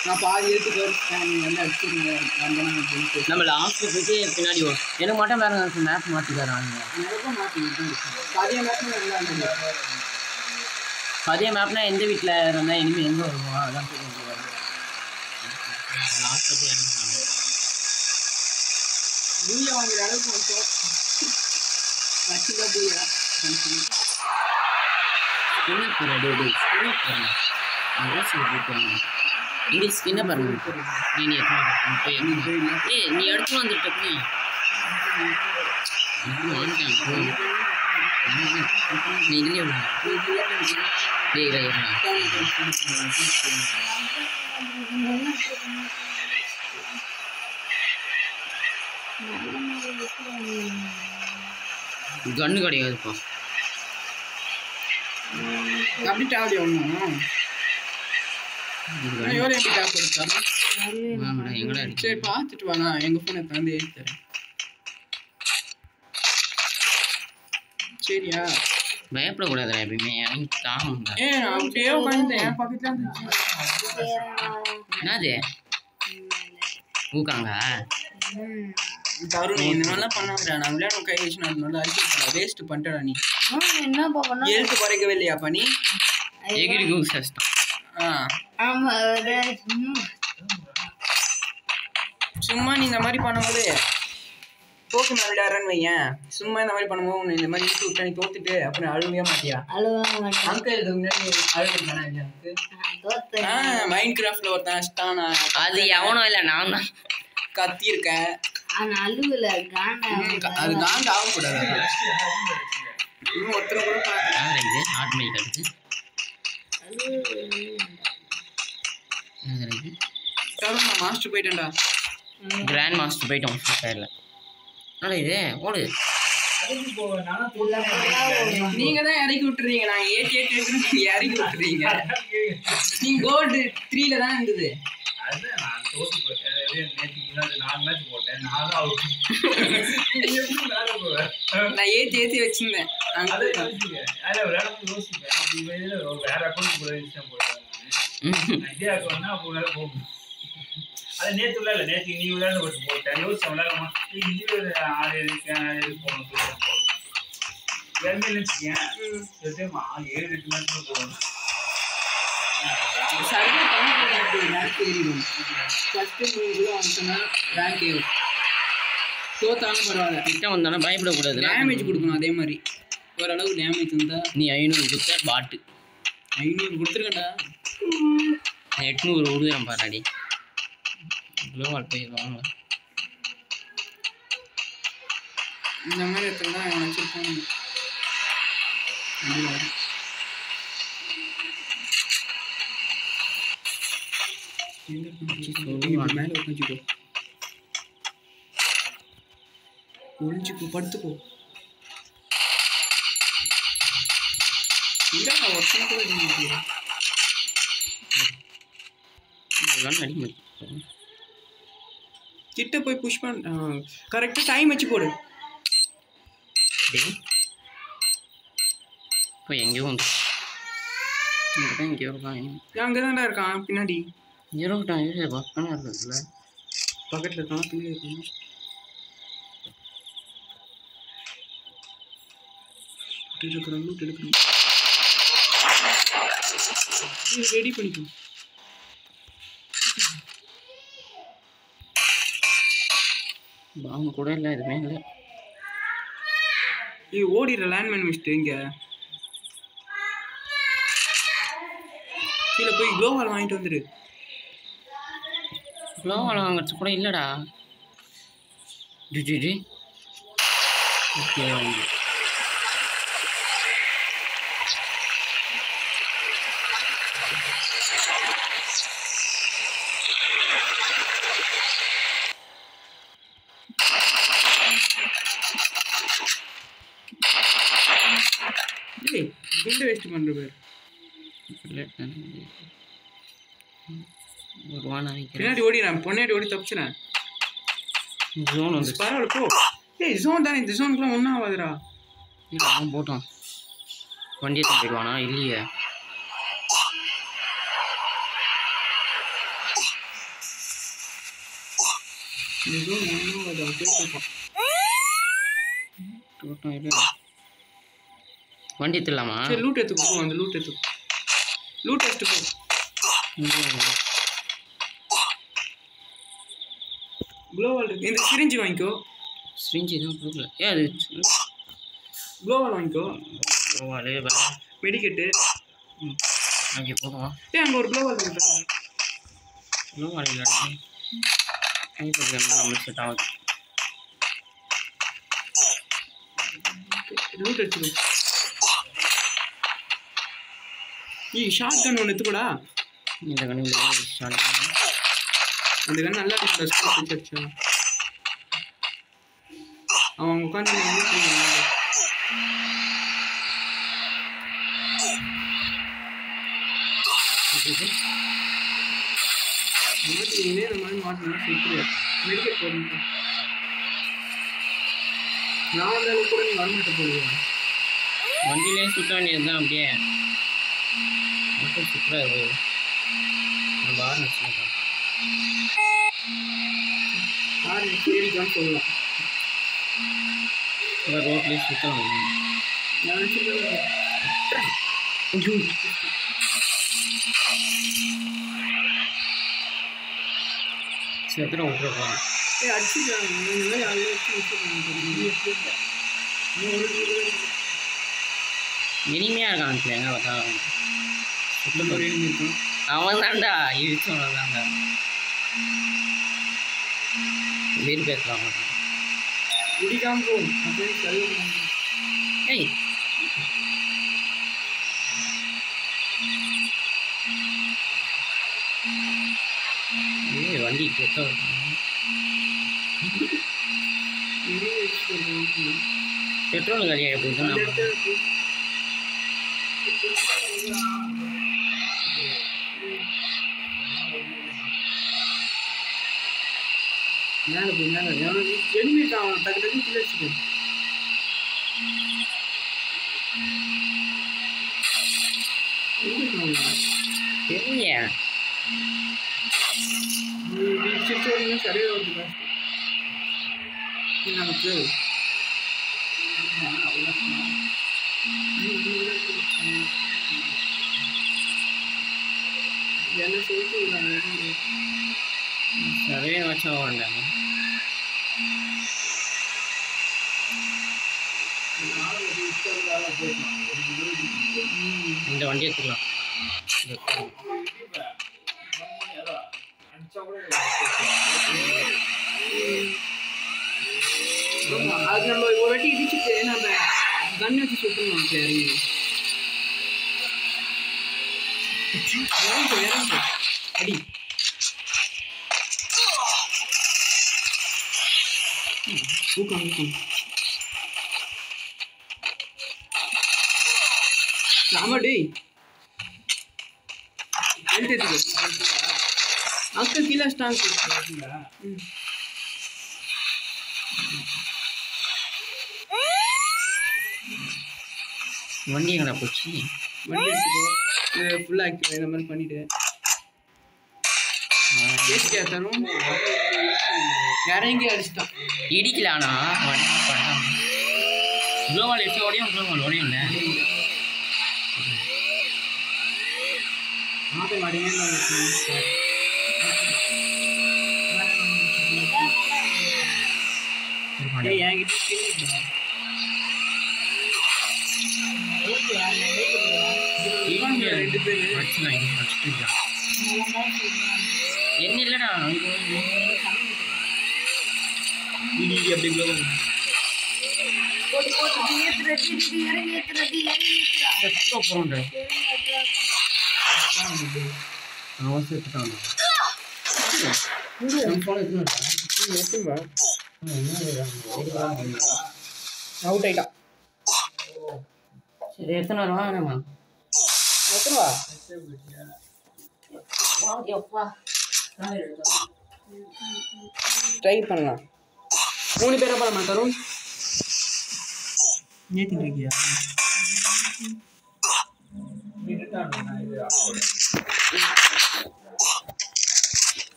நான் பாதி அப்படின்ட்டு நம்ம லாஸ்ட்டில் போயிட்டு பின்னாடி வரும். எனக்கு மட்டும் வேறு மேப் மாற்றி தராங்க எனக்கும் நேரத்தில் நல்லா இருந்தது அதே மேப்னா எந்த வீட்டில் இருந்தால் இனிமேல் எங்கே வருவோம் அதான் இறங்குறாங்க பூயா வாங்குற அளவுக்கு வந்துட்டோம். ஆக்சுவலாக பூயா ஸ்கின்னை பாரு டே டே ஸ்கின்னை பாருங்க அதான் சொல்லிட்டு இங்கே ஸ்கின்னை பாருங்க. நீ நீ ஏய் நீ எடுத்து வந்துட்ட போய் நீ இதுலேயே. கன்று கிடையாதுப்பா. அப்படி டாவடி ஒன்றும் சரி பார்த்துட்டு வாங்க எங்கள் ஃபோனை தந்து ஏற்றி தரேன் சரியா? பயப்படக்கூடாதுடா எப்பயுமே. பக்கத்துல இருந்துச்சு என்னது? ஊக்காங்க தருண் இந்த மாதிரிலாம் பண்ணாமடா நான் விளையாடும் கை வச்சு நான் நல்லா அடிச்சு வேஸ்ட் பண்ணிட்டடா நீ. பண்ண எழுத்து குறைக்கவே இல்லையாப்பா நீ? எகிரி கஷ்டம். சும்மா சும்மா நீ இந்த மாதிரி பண்ணும்போது போக்கு நான் விளையாடுறேன்னு வையேன். சும்மா இந்த மாதிரி பண்ணும்போது உன்னை இந்த மாதிரி இழுத்து விட்டா நீ தோத்துட்டு அப்புறம் அழுவே மாட்டியா? அங்கிள் அழுதுருக்கானா இல்லையா மைண்ட் கிராஃப்ட்ல ஒருத்தன் நான் அது எவனும் இல்லை நான் தான். கத்தியிருக்கேன். அது காண்டு ஆகக்கூடாது இன்னும் ஒருத்தனை கூட இது? என்னது இது நான் மாஸ்டர் போயிட்டேன்டா. கிராண்ட் மாஸ்டர் போயிட்டோம் ஃபயரில் என்னடா இது? ஓடு நீங்க தான் இறக்கி விட்டுறீங்க. நான் ஏற்றி நீங்க இறக்கி விட்டுறீங்க. நீங்க கோல்டு த்ரீல தான் இருந்தது. அது நான் ஏற்றி ஏற்றி வச்சிருந்தேன். வேற அக்கௌண்ட். நான் இதே அக்கௌண்ட்னா அப்போ வேலை போகும். அது நேற்று விளையாடல நேற்று நீ விளையாட போட்டு போட்டேன் யோசிச்சேன் விளையாடமா இங்கே ஒரு ஆறு எதுக்கு எது போகணும் இறந்து நினச்சிக்கேன் சத்தியமா ஏழு எட்டு மேட்ச் போகணும் சர்வே பண்ணி ரேங்க் ஏறிடும் ரேங்க் ஏறும் தோத்தாலும் பரவாயில்ல. கிட்ட வந்தாலும் பயப்படக்கூடாது. டேமேஜ் கொடுக்கணும் அதே மாதிரி. ஓரளவு டேமேஜ் இருந்தா நீ ஐநூறு கொடுத்த பாட்டு. ஐநூறு கொடுத்துருக்கேன்டா. எட்நூறு விடுதுறேன் பாராடி குளோவால் போய் வாங்க இந்த மாதிரி இடத்துல தான் அவன் வச்சிருப்பான் வண்டியில வரும். எங்க இருக்கான்? இப்படி மேல உட்காந்துக்கோ ஒளிஞ்சுக்கோ படுத்துக்கோ இல்ல ஒருத்தனை கூட இருக்க மாட்டேங்கிறா. இதெல்லாம் அடிக்க மாட்டேன் கிட்ட போய் புஷ் பண்ண கரெக்டாக டைம் வச்சு போடு. எங்கேயோ வந்து. எங்கேயோ இருக்கான் அங்கே தான்டா இருக்கான் பின்னாடி. இருக்கட்டும் இரு பக்கமாக இருக்குதுல்ல? பக்கத்தில் இருக்கான் பின்னாடி இருக்கான். எடுக்கிறோம் எடுக்கிறோம் ரெடி பண்ணிக்கோ. பாம்பு கூட இல்லை எதுவுமே இல்லை. ஏய் ஓடிடுற லேண்ட்மேன் வச்சுட்டு இங்க. கீழே போய் க்ளோவால் வாங்கிட்டு வந்துடு குளோவால் வாங்குறது கூட இல்லைடா. G G G. ஓகே வாங்கி ஏய் வேஸ்ட் பண்ணுற பேர். ஒரு வாரம் நினைக்கிறேன். பின்னாடி பொன்னாடி ஓடி தப்பிச்சிடறேன் ஜோன் வந்து பரவாயில்ல போ. ஏய் ஜோன் தானே இந்த ஜோனுக்குலாம் ஒன்றும் ஆகாதுடா. அவன் போட்டான். வண்டியை தம்பிடுவானா இல்லையே. ஒன்றும் வண்டி எடுத்துடலாமா? சரி லூட் எடுத்துக்கோ அந்த லூட் எடுத்துக்கோ. லூட் எடுத்துக்கோ க்ளோவால் இருக்கு. இந்த சிரிஞ்சு வாங்கிக்கோ. சிரிஞ்சு எதுவும் கொடுக்கல. ஏன் அது க்ளோவால் வாங்கிக்கோ. வேற. மெடிக்கெட்டு அங்கே போதும்? ஏ அங்கே ஒரு க்ளோவால் இருக்கு. கோவாலே இல்லாட்டி நம்மளுக்கு செட் ஆகுது. லூட் எடுத்துக்கோ. ஏய் ஷார்ட் கன் ஒன்று எடுத்துக்கூடா. இந்த கணினியில் ஸ்டார்ட் அந்த கன் நல்லா இருக்கு அவன் உட்காந்து மாட்டினே இந்த மாதிரி மாட்டினா சுற்றுல மெடிக்கல் போடுங்க நான் கூட நீ வரமாட்ட போடுவேன் வண்டியிலே சுற்ற வேண்டியது தான் அப்படியே. மட்டும் சுற்றுறாரு நம்ம ஆறு வச்சுருக்கோம் யார் தேடிக்கான்னு சொல்லலாம் இல்லை ரோட்லேயே சுற்றலாம் நான் வச்சுருக்கேன் செத்துற விட்டுருக்கோம் ஏய் அடிச்சுக்கலாம் இந்த மாதிரி ஆளு வச்சு வச்சுருக்காங்க இனிமையாக இருக்கான் எங்கே பார்த்தாலும் சுத்தம் ஒரே நிமிஷம் அவன் தான்டா இழுச்சவன் தான்டா வீடு பேசலாம் குடிக்காம போ ஏய். ஏய் வண்டி கெட்ட பெட்ரோல் காலியாக போகுது நம்ம மேலே போய் மேலே எவனுக்கு எனிமேட் அவன் டக்கு டக்குன்னு கீழே வச்சுக்கோ எங்க இருக்கான் வச்சா வேண்டாம் இந்த வண்டி எடுத்துக்கலாம் அது நம்ம ஒரு வாட்டி இடிச்சுட்டு நம்ம கன் வச்சு சுட்டணும் சரி இறங்கு, இறங்கு. அடி ம், ஊக்கம் ஊக்கம் ஆமா டேய் எடுத்து அக்கா கீழே ஸ்டாங் ம். வண்டி எங்கடா போச்சு? வண்டி எடுத்துக்கோ ஆக்டிவ் இந்த மாதிரி பண்ணிட்டு. ஏசிக்கா தரும் இறங்கி அடிச்சிட்டான் இடிக்கலானா வண்டி பண்ணலாம் குளோபால் எடுத்து ஓடியும் குளோபால் ஓடியும் இல்லை. ரெண்டு பேரு. என்ன இல்லைடா அங்கே இடி இடி அப்படி க்ளோ போட்டு போட்டு ஏத்துற தீட்டு இறங்கி ஏத்துற தீ இறங்கி ஏத்துறா செத்துக்க போகிறோம்டா அவன் செத்துட்டான் நம்ம ஃபோன் எடுத்துன்னு அவுட் ஆயிட்டான் சரி எத்தனை ரூபா வேணாமா? எத்தனை எப்பா ட்ரை பண்ணலாம். மூணு பேரை போலாமா தருண் ஏத்திட்டு இருக்கியா?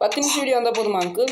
பத்து நிமிஷம் வீடியோ வந்தால் போதுமா அங்கிள்